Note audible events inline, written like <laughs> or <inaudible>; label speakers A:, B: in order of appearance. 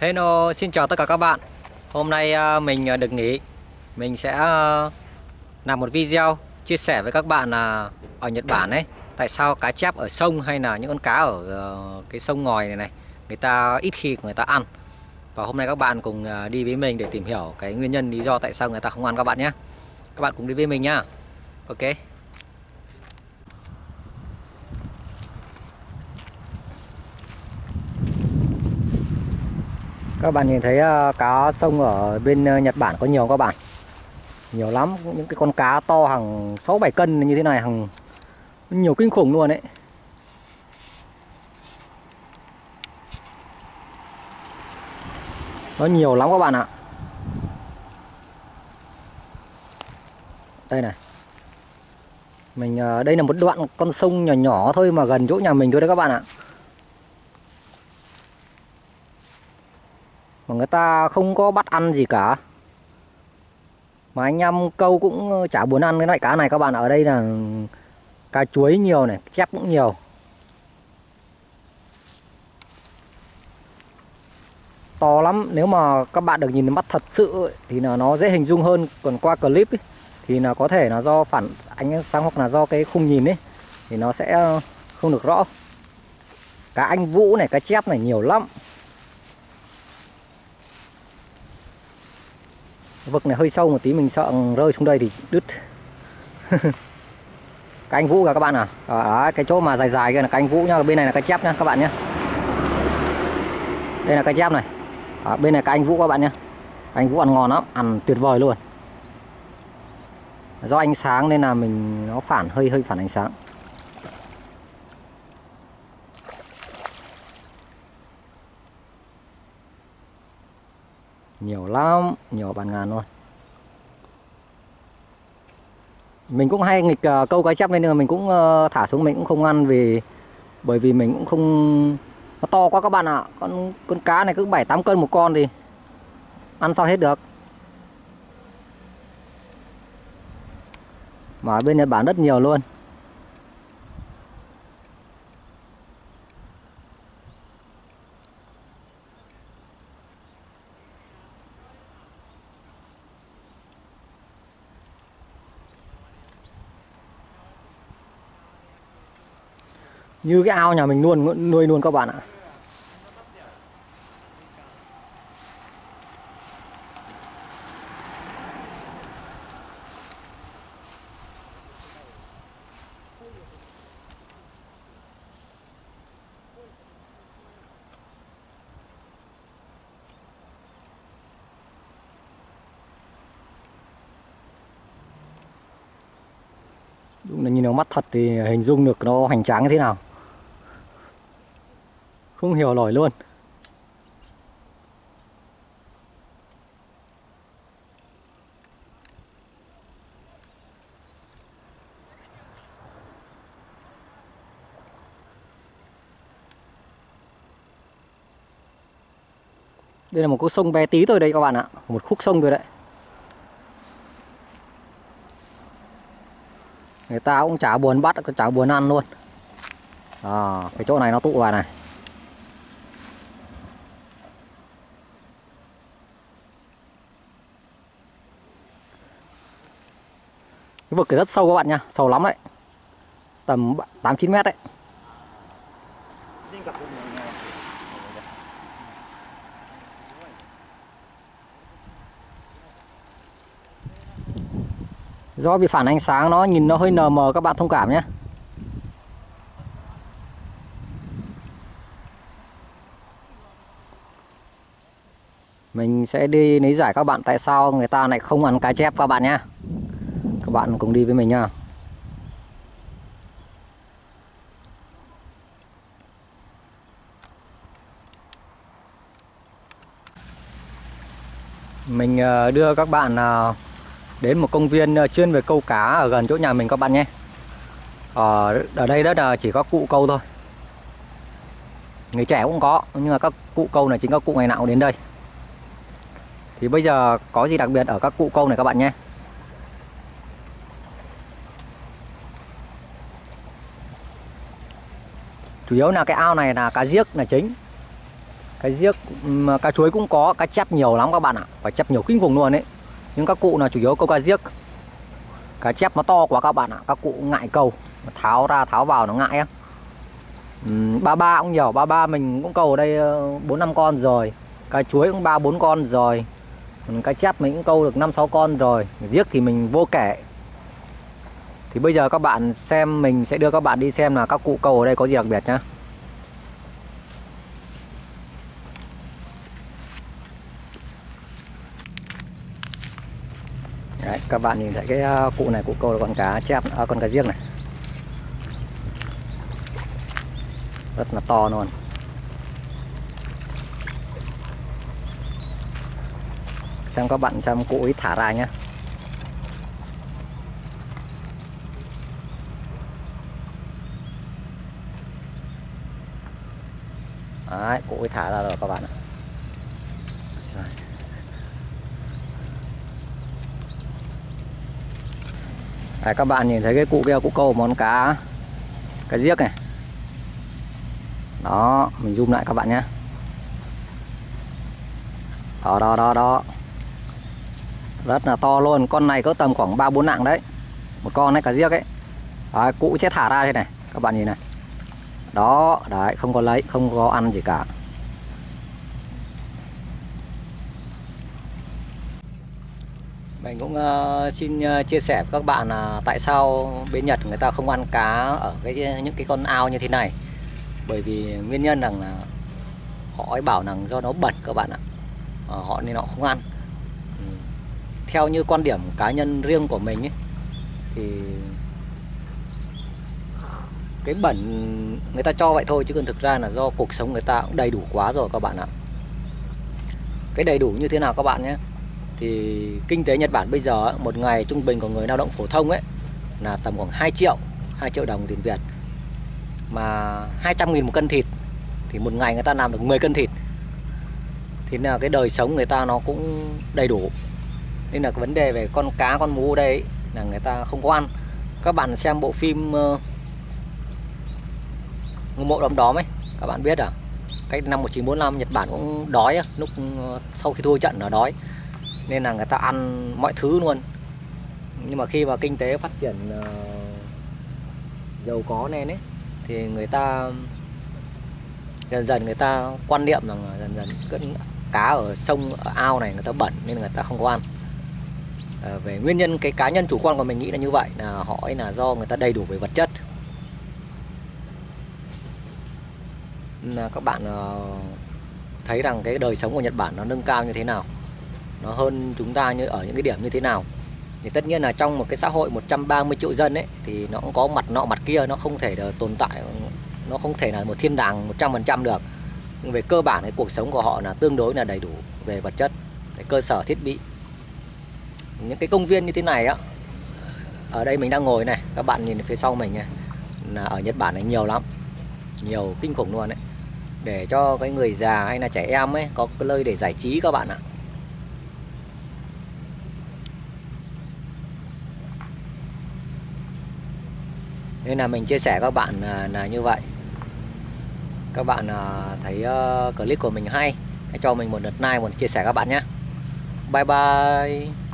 A: Hello, xin chào tất cả các bạn. Hôm nay à, mình à, được nghỉ. Mình sẽ à, làm một video chia sẻ với các bạn là ở Nhật Bản ấy. Tại sao cá chép ở sông hay là những con cá ở cái sông ngòi này này Người ta ít khi người ta ăn. Và hôm nay các bạn cùng đi với mình để tìm hiểu cái nguyên nhân lý do tại sao người ta không ăn các bạn nhé. Các bạn cùng đi với mình nhá. Ok. Các bạn nhìn thấy ờ, cá sông ở bên ờ, Nhật Bản có nhiều các bạn? Nhiều lắm, những cái con cá to hàng 6 7 cân như thế này hàng nhiều kinh khủng luôn đấy. Nó nhiều lắm các bạn ạ. Đây này. Mình ờ, đây là một đoạn con sông nhỏ nhỏ thôi mà gần chỗ nhà mình thôi đấy các bạn ạ. Người ta không có bắt ăn gì cả. Mà anh em câu cũng ờ, chả muốn ăn cái loại cá này các bạn. Ở đây là cá chuối nhiều này chép cũng nhiều. To lắm. Nếu mà các bạn được nhìn mắt thật sự thì là nó dễ hình dung hơn. Còn qua clip ấy, thì là có thể là do phản ánh sáng hoặc là do cái khung nhìn ấy thì nó sẽ không được rõ. Cá anh vũ này cá chép này nhiều lắm. Vực này hơi sâu một tí mình sợ rơi xuống đây thì đứt. <laughs> Cái anh vũ kìa các bạn à? Ờ, đó, cái chỗ mà dài dài kia là cái anh vũ nhá bên này là cái chép nhá các bạn nhé đây là cái chép này. Đó, bên này cái anh vũ các bạn nhé anh vũ ăn ngon lắm ăn tuyệt vời luôn. Do ánh sáng nên là mình nó phản hơi hơi phản ánh sáng. Nhiều lắm nhiều bàn ngàn luôn. Mình cũng hay nghịch uh, câu cá chép nên là mình cũng uh, thả xuống mình cũng không ăn vì bởi vì mình cũng không nó to quá các bạn ạ. À. con con cá này cứ bảy tám cân một con thì ăn sao hết được. Mà ở bên Nhật Bản rất nhiều luôn. Như cái ao nhà mình luôn, nuôi luôn các bạn ạ. Đúng là nhìn nó mắt thật thì hình dung được nó hoành tráng như thế nào không hiểu nổi luôn. Đây là một khúc sông bé tí thôi đây các bạn ạ. Một khúc sông thôi đấy. Người ta cũng chả buồn bắt, chả buồn ăn luôn. À, Cái chỗ này nó tụ vào này. Vực rất sâu các bạn nha, sâu lắm đấy. Tầm 8 9 mét đấy. Do bị phản ánh sáng, nó nhìn nó hơi nờ mờ, các bạn thông cảm nhé. Mình sẽ đi lý giải các bạn tại sao người ta lại không ăn cá chép các bạn nhé các bạn cùng đi với mình nha. Mình ờ, đưa các bạn ờ, đến một công viên ờ, chuyên về câu cá ở gần chỗ nhà mình các bạn nhé. Ở, ở đây đó là chỉ có cụ câu thôi. Người trẻ cũng có nhưng mà các cụ câu này chính các cụ ngày nào cũng đến đây. Thì bây giờ có gì đặc biệt ở các cụ câu này các bạn nhé. Chủ yếu là cái ao này là cá giếc là chính. Cái giếc cá chuối cũng có, cá chép nhiều lắm các bạn ạ. Phải chép nhiều kinh khủng luôn đấy nhưng các cụ là chủ yếu câu cá giếc. Cá chép nó to quá các bạn ạ. Các cụ ngại câu. Tháo ra, tháo vào nó ngại á. Ba ba cũng nhiều. Ba ba mình cũng câu ở đây ờ, bốn năm con rồi. Cá chuối cũng ba, bốn con rồi. Cá chép mình cũng câu được năm, sáu con rồi. Giếc thì mình vô kể thì bây giờ các bạn xem mình sẽ đưa các bạn đi xem là các cụ câu ở đây có gì đặc biệt nhá. Đấy, các bạn nhìn thấy cái à, cụ này cụ câu là con cá chép à, con cá giếc này. Rất là to luôn. Xem các bạn xem cụ ấy thả ra nhé Đấy, cụ thả ra rồi các bạn ạ. Đấy, các bạn nhìn thấy cái cụ kia cụ câu món cá cá giếc này. Đó mình zoom lại các bạn nhé. Đó đó đó đó. Rất là to luôn con này có tầm khoảng ba bốn nặng đấy. Một con đấy cá giếc ấy. Đấy, cụ sẽ thả ra thế này các bạn nhìn này đó đấy không có lấy không có ăn gì cả. Mình cũng uh, xin uh, chia sẻ với các bạn là tại sao bên Nhật người ta không ăn cá ở cái những cái con ao như thế này. Bởi vì nguyên nhân rằng là họ ấy bảo rằng do nó bẩn các bạn ạ. À, họ nên họ không ăn. Ừ. Theo như quan điểm cá nhân riêng của mình ấy, thì cái bẩn người ta cho vậy thôi chứ còn thực ra là do cuộc sống người ta cũng đầy đủ quá rồi các bạn ạ. Cái đầy đủ như thế nào các bạn nhé? Thì kinh tế Nhật Bản bây giờ một ngày trung bình của người lao động phổ thông ấy là tầm khoảng 2 triệu 2 triệu đồng tiền Việt. Mà 200 nghìn một cân thịt thì một ngày người ta làm được 10 cân thịt. Thì là cái đời sống người ta nó cũng đầy đủ. Nên là cái vấn đề về con cá con mú đây là người ta không có ăn. Các bạn xem bộ phim uh, mộ đom đóm ấy các bạn biết à? Cách năm 1945 Nhật Bản cũng đói lúc ờ, sau khi thua trận là đói. Nên là người ta ăn mọi thứ luôn. Nhưng mà khi mà kinh tế phát triển ờ, giàu có nên ấy thì người ta dần dần người ta quan niệm rằng dần dần cá ở sông ở ao này người ta bẩn nên người ta không có ăn. À, về nguyên nhân cái cá nhân chủ quan của mình nghĩ là như vậy là họ ấy là do người ta đầy đủ về vật chất là các bạn ờ, thấy rằng cái đời sống của Nhật Bản nó nâng cao như thế nào? Nó hơn chúng ta như, ở những cái điểm như thế nào? Thì tất nhiên là trong một cái xã hội 130 triệu dân ấy, thì nó cũng có mặt nọ mặt kia, nó không thể tồn tại, nó không thể là một thiên đàng 100% được. Nhưng về cơ bản cái cuộc sống của họ là tương đối là đầy đủ về vật chất, về cơ sở thiết bị. Những cái công viên như thế này á, ở đây mình đang ngồi này, các bạn nhìn phía sau mình này là ở Nhật Bản này nhiều lắm, nhiều kinh khủng luôn đấy để cho cái người già hay là trẻ em ấy có cái nơi để giải trí các bạn ạ. Nên là mình chia sẻ các bạn là, là như vậy. Các bạn à, thấy ờ, clip của mình hay hãy cho mình một lượt like một chia sẻ các bạn nhé. Bye bye.